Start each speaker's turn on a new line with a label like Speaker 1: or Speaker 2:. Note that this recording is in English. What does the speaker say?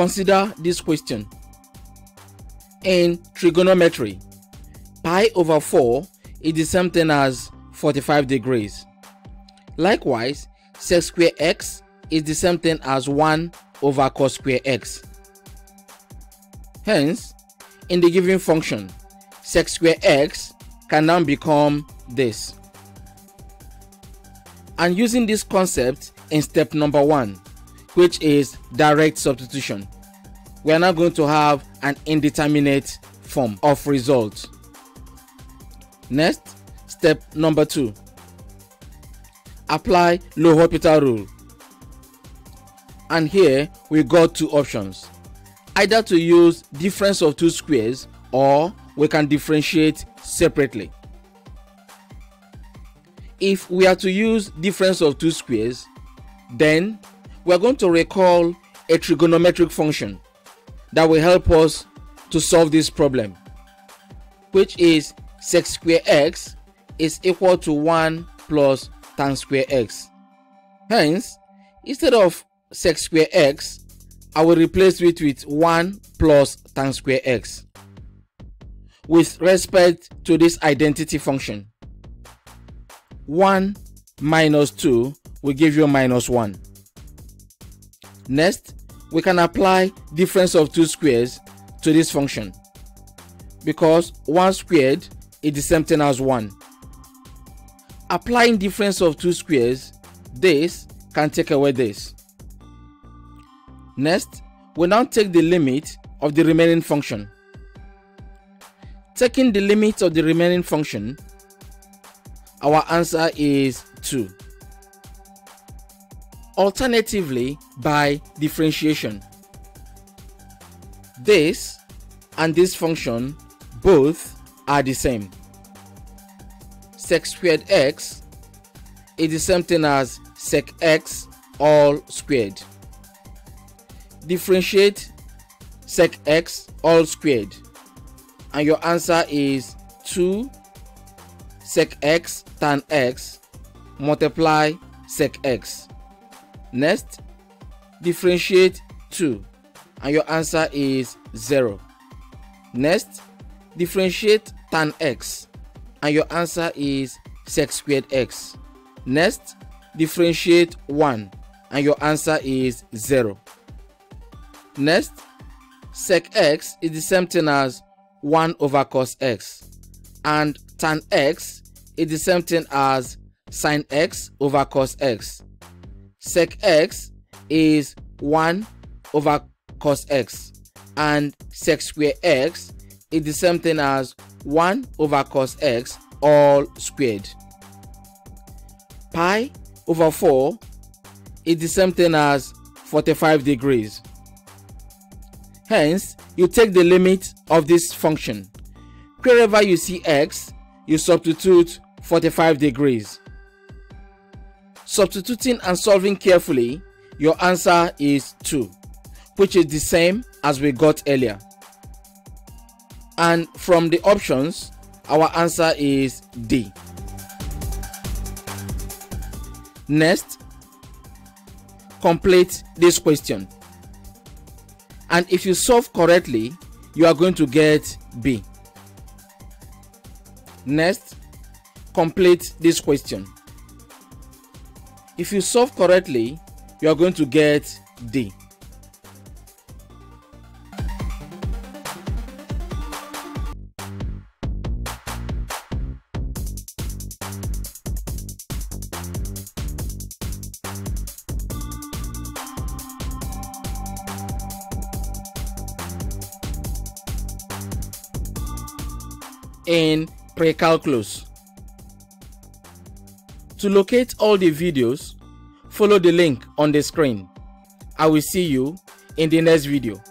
Speaker 1: Consider this question. In trigonometry, pi over 4 is the same thing as 45 degrees. Likewise, sec square x is the same thing as 1 over cos square x. Hence, in the given function, sec square x can now become this. And using this concept in step number 1, which is direct substitution, we are now going to have an indeterminate form of result. Next, step number 2. Apply L'Hopital rule. And here we got two options. Either to use difference of two squares or we can differentiate separately. If we are to use difference of two squares, then we are going to recall a trigonometric function that will help us to solve this problem, which is sec square x is equal to 1 plus tan square x. Hence, instead of sec square x, I will replace it with 1 plus tan square x. With respect to this identity function, 1 minus 2 will give you minus 1. Next, we can apply difference of two squares to this function because 1 squared is the same thing as 1. Applying difference of two squares, this can take away this. Next, we now take the limit of the remaining function. Taking the limit of the remaining function, our answer is 2. Alternatively, by differentiation. This and this function both are the same. Sec squared x is the same thing as sec x all squared. Differentiate sec x all squared and your answer is 2 sec x tan x multiply sec x. Next, differentiate 2 and your answer is 0. Next, differentiate tan x and your answer is sec squared x. Next, differentiate 1 and your answer is 0. Next, sec x is the same thing as 1 over cos x and tan x is the same thing as sine x over cos x. Sec x is 1 over cos x and sec square x is the same thing as 1 over cos x all squared. Pi over 4 is the same thing as 45 degrees. Hence, you take the limit of this function. Wherever you see x, you substitute 45 degrees. Substituting and solving carefully, your answer is 2, which is the same as we got earlier. And from the options, our answer is D. Next, complete this question. And if you solve correctly, you are going to get B. Next, complete this question. If you solve correctly, you are going to get D. in pre-calculus. To locate all the videos, follow the link on the screen. I will see you in the next video.